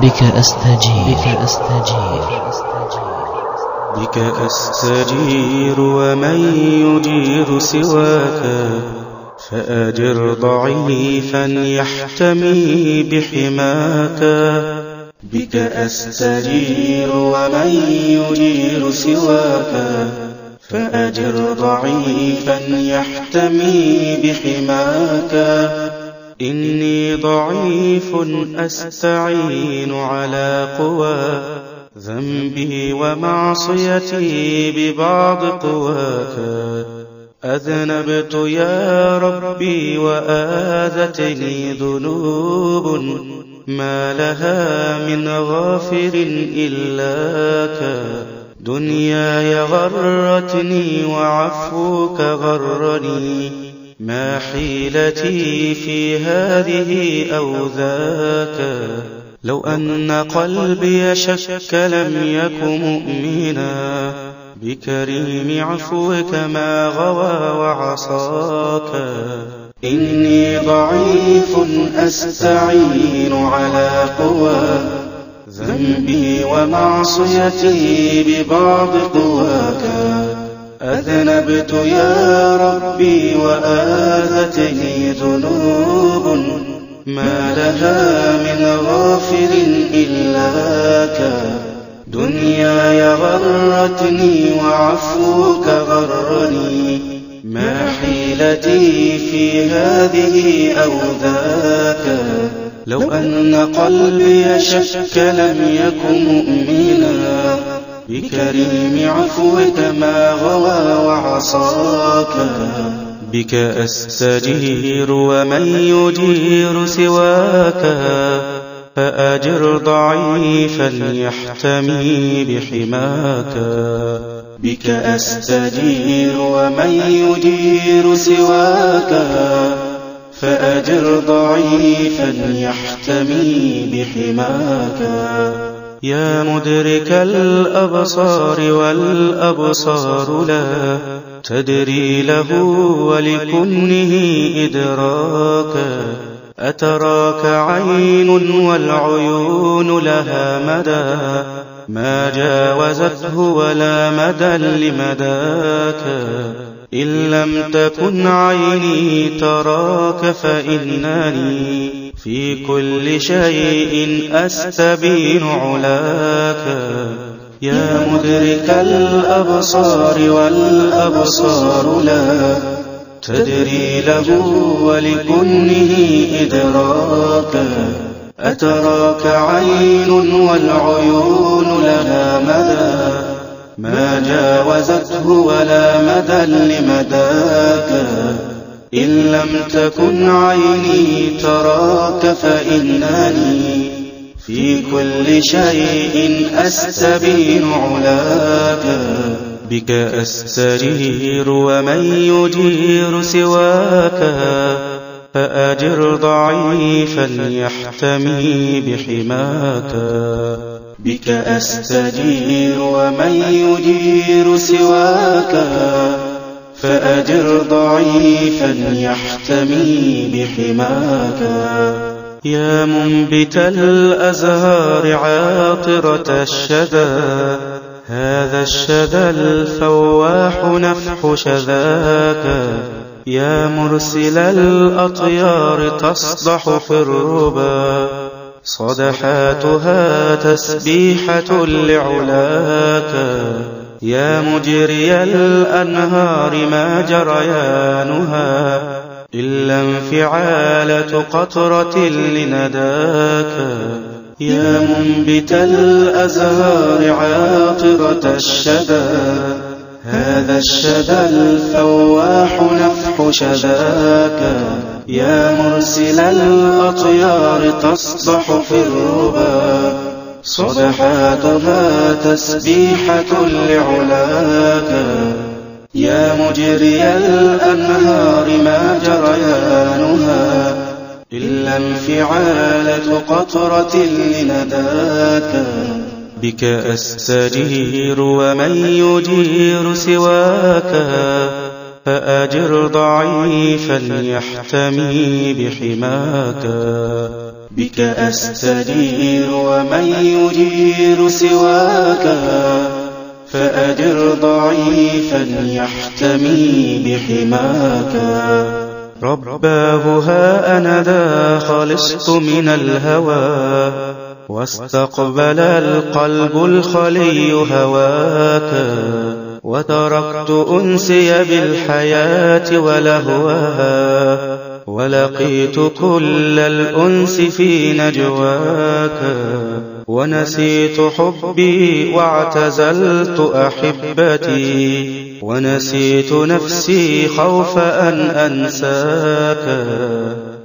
بك أستجير. بك أستجير. بك أستجير ومن يجير سواك فأجر ضعيفا يحتمي بحماك. بك أستجير ومن يجير سواك فأجر ضعيفا يحتمي بحماك. إني ضعيف أستعين على قوى ذنبي ومعصيتي ببعض قواك. أذنبت يا ربي وآذتني ذنوب ما لها من غافر إلاك دنياي غرتني وعفوك غرني. ما حيلتي في هذه أو ذاك؟ لو أن قلبي شك لم يك مؤمنا. بكريم عفوك ما غوى وعصاك. إني ضعيف أستعين على قوى. ذنبي ومعصيتي ببعض قواك. أذنبت يا ربي وآذتني ذنوب ما لها من غافر إلاك دنياي غرتني وعفوك غرني. ما حيلتي في هذه أو ذاك. لو أن قلبي شك لم يك مؤمنا. بكريم عفوك ما غوى وعصاك. بك أستجير ومن يجير سواك. فأجر ضعيفا يحتمي بحماك. بك أستجير ومن يجير سواك. فأجر ضعيفا يحتمي بحماك. يا مدرك الأبصار والأبصار لا تدري له ولكنه إدراكا أتراك عين والعيون لها مدى. ما جاوزته ولا مدى لمداك. إن لم تكن عيني تراك فإنني في كل شيء أستبين علاك. يا مدرك الأبصار والأبصار لا تدري له ولكنه إدراكا أتراك عين والعيون لها مدى. ما جاوزته ولا مدى لمداك. إن لم تكن عيني تراك فإنني في كل شيء أستبين علاك بك أستجير ومن يجير سواك فأجر ضعيفا يحتمي بحماك بك أستجير ومن يجير سواك فأجر ضعيفا يحتمي بحماك. يا منبت الأزهار عاطرة الشذا هذا الشذا الفواح نفح شذاك. يا مرسل الأطيار تصدح في الربا صدحاتها تسبيحة لعلاك. يا مجري الأنهار ما جريانها إلا انفعالة قطرة لنداك. يا منبت الأزهار عاطرة الشدى هذا الشدى الفواح نفح شذاك يا مرسل الأطيار تصدح في الربا. صدحاتها تسبيحة لعلاك. يا مجري الأنهار ما جريانها. إلا انفعالة قطرة لنداك. بك أستجير ومن يجير سواك. فأجر ضعيفا يحتمي بحماك. بك أستجير ومن يجير سواك. فأجر ضعيفا يحتمي بحماك. رباه ها أنا ذا خلصت من الهوى. واستقبل القلب الخلي هواك. وتركت أنسي بالحياة ولهواها ولقيت كل الأنس في نجواك ونسيت حبي واعتزلت أحبتي ونسيت نفسي خوف أن أنساك.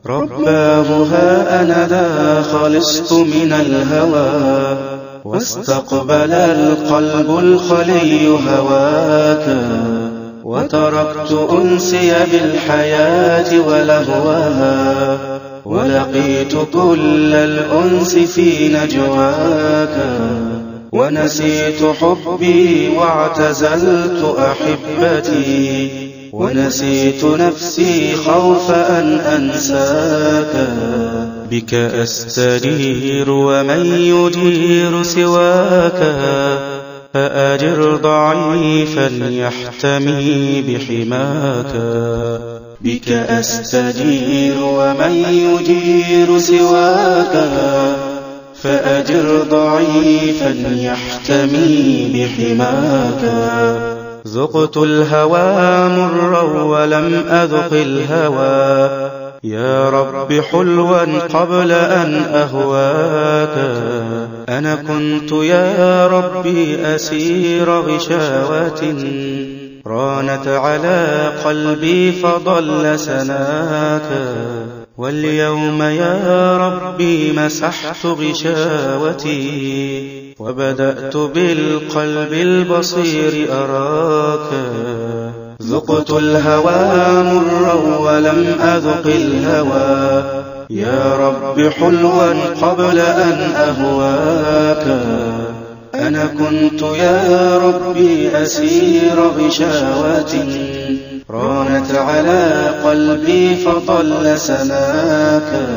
رباه ها أنا ذا خلصت من الهوى. واستقبل القلب الخلي هواك وتركت أنسي بالحياة ولهواها ولقيت كل الأنس في نجواك ونسيت حبي واعتزلت أحبتي ونسيت نفسي خوف أن أنساك بك أستجير ومن يجير سواك فأجر ضعيفا يحتمي بحماك. بك أستجير ومن يجير سواك فأجر ضعيفا يحتمي بحماك. ذقت الهوى مرا ولم أذق الهوى يا رب حلوا قبل أن أهواك. أنا كنت يا ربي أسير غشاوة. رانت على قلبي فضل سناك. واليوم يا ربي مسحت غشاوتي. وبدأت بالقلب البصير أراك. ذقت الهوى مرا ولم أذق الهوى. يا رب حلوا قبل أن أهواك. أنا كنت يا ربي أسير غشاوة رانت على قلبي فطل سناك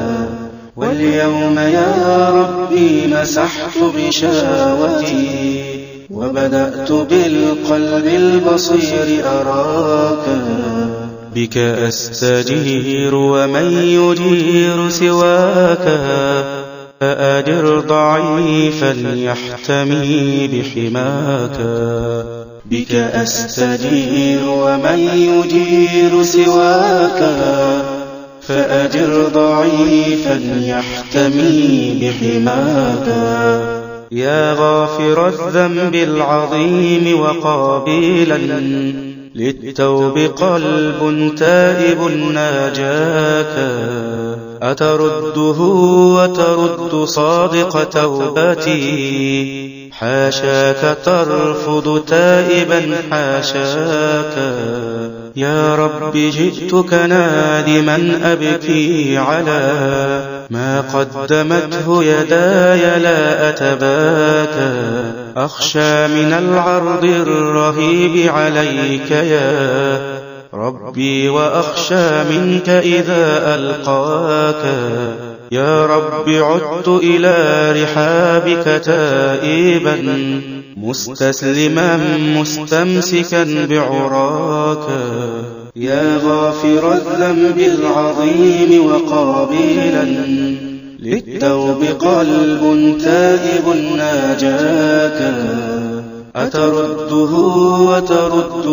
واليوم يا ربي مسحت غشاوتي وبدأت بالقلب البصير أراك. بك أستجير ومن يجير سواك. فأجر ضعيفا يحتمي بحماك. بك أستجير ومن يجير سواك. فأجر ضعيفا يحتمي بحماك. يا غافر الذنب العظيم وقابلا للتوب قلب تائب ناجاك. أترده وترد صادق توبتي. حاشاك ترفض تائبا حاشاك. يا رب جئتك نادما أبكي على ما قدمته يداي لا أتباك أخشى من العرض الرهيب عليك يا ربي وأخشى منك إذا ألقاك. يا رب عدت إلى رحابك تائبا مستسلما مستمسكا بعراك. يا غافر الذنب العظيم وقابلا للتوب قلب تائب ناجاك. أترده وترد